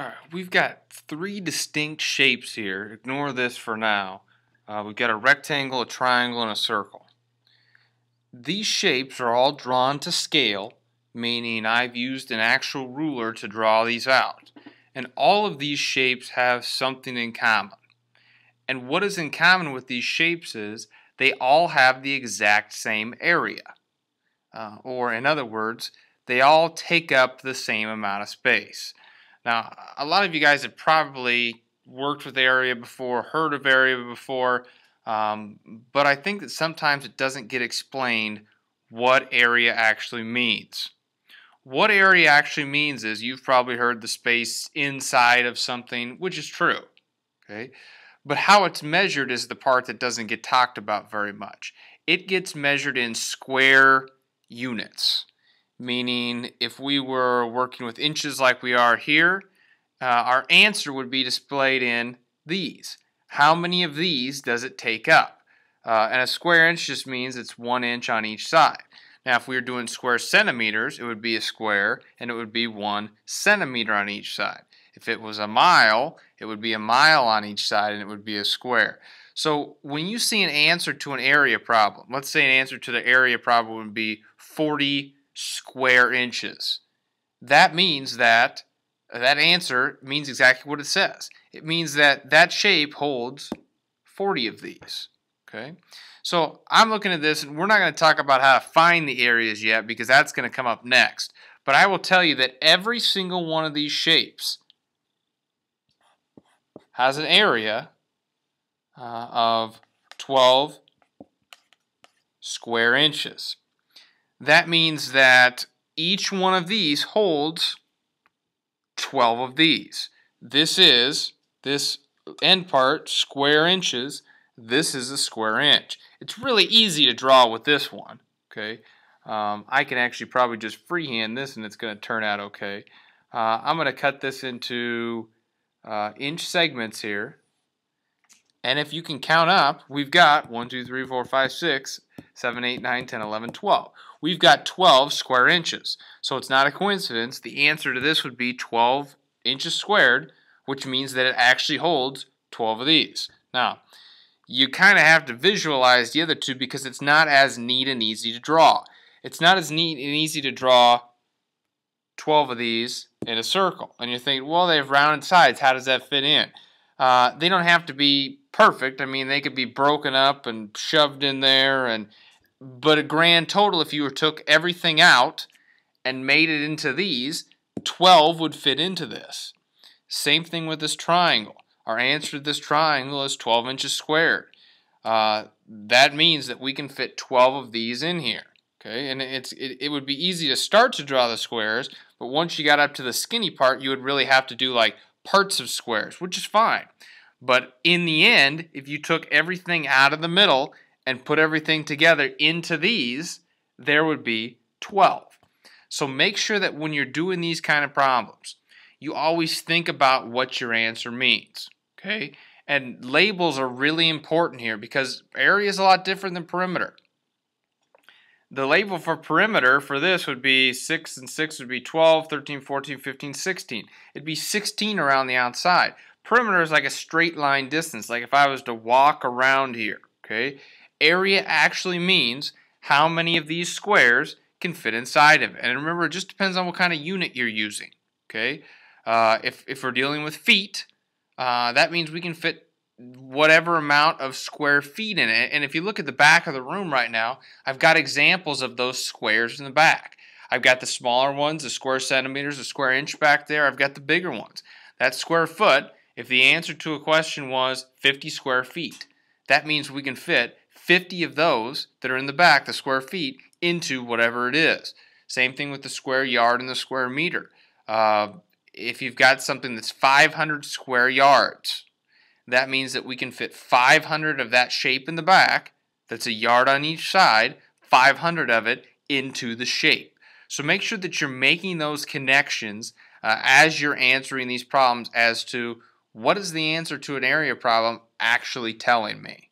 Alright, we've got three distinct shapes here. Ignore this for now. Uh, we've got a rectangle, a triangle, and a circle. These shapes are all drawn to scale, meaning I've used an actual ruler to draw these out. And all of these shapes have something in common. And what is in common with these shapes is they all have the exact same area. Uh, or in other words, they all take up the same amount of space. Now, a lot of you guys have probably worked with area before, heard of area before, um, but I think that sometimes it doesn't get explained what area actually means. What area actually means is you've probably heard the space inside of something, which is true. Okay? But how it's measured is the part that doesn't get talked about very much. It gets measured in square units meaning if we were working with inches like we are here, uh, our answer would be displayed in these. How many of these does it take up? Uh, and a square inch just means it's one inch on each side. Now, if we were doing square centimeters, it would be a square, and it would be one centimeter on each side. If it was a mile, it would be a mile on each side, and it would be a square. So when you see an answer to an area problem, let's say an answer to the area problem would be 40 square inches. That means that that answer means exactly what it says. It means that that shape holds 40 of these. Okay, so I'm looking at this, and we're not going to talk about how to find the areas yet because that's going to come up next. But I will tell you that every single one of these shapes has an area uh, of 12 square inches that means that each one of these holds 12 of these. This is, this end part, square inches. This is a square inch. It's really easy to draw with this one, okay? Um, I can actually probably just freehand this and it's going to turn out okay. Uh, I'm going to cut this into uh, inch segments here. And if you can count up, we've got 1, 2, 3, 4, 5, 6, 7, 8, 9, 10, 11, 12. We've got 12 square inches. So it's not a coincidence. The answer to this would be 12 inches squared, which means that it actually holds 12 of these. Now, you kind of have to visualize the other two because it's not as neat and easy to draw. It's not as neat and easy to draw 12 of these in a circle. And you're thinking, well, they have rounded sides. How does that fit in? Uh, they don't have to be perfect. I mean, they could be broken up and shoved in there. And But a grand total, if you took everything out and made it into these, 12 would fit into this. Same thing with this triangle. Our answer to this triangle is 12 inches squared. Uh, that means that we can fit 12 of these in here. Okay, and it's it, it would be easy to start to draw the squares, but once you got up to the skinny part, you would really have to do like parts of squares, which is fine. But in the end, if you took everything out of the middle and put everything together into these, there would be 12. So make sure that when you're doing these kind of problems, you always think about what your answer means. Okay? And labels are really important here because area is a lot different than perimeter. The label for perimeter for this would be 6 and 6 would be 12, 13, 14, 15, 16. It'd be 16 around the outside. Perimeter is like a straight line distance, like if I was to walk around here, okay? Area actually means how many of these squares can fit inside of it. And remember, it just depends on what kind of unit you're using, okay? Uh, if, if we're dealing with feet, uh, that means we can fit whatever amount of square feet in it. And if you look at the back of the room right now, I've got examples of those squares in the back. I've got the smaller ones, the square centimeters, the square inch back there. I've got the bigger ones. That square foot, if the answer to a question was 50 square feet, that means we can fit 50 of those that are in the back, the square feet, into whatever it is. Same thing with the square yard and the square meter. Uh, if you've got something that's 500 square yards, that means that we can fit 500 of that shape in the back, that's a yard on each side, 500 of it into the shape. So make sure that you're making those connections uh, as you're answering these problems as to what is the answer to an area problem actually telling me.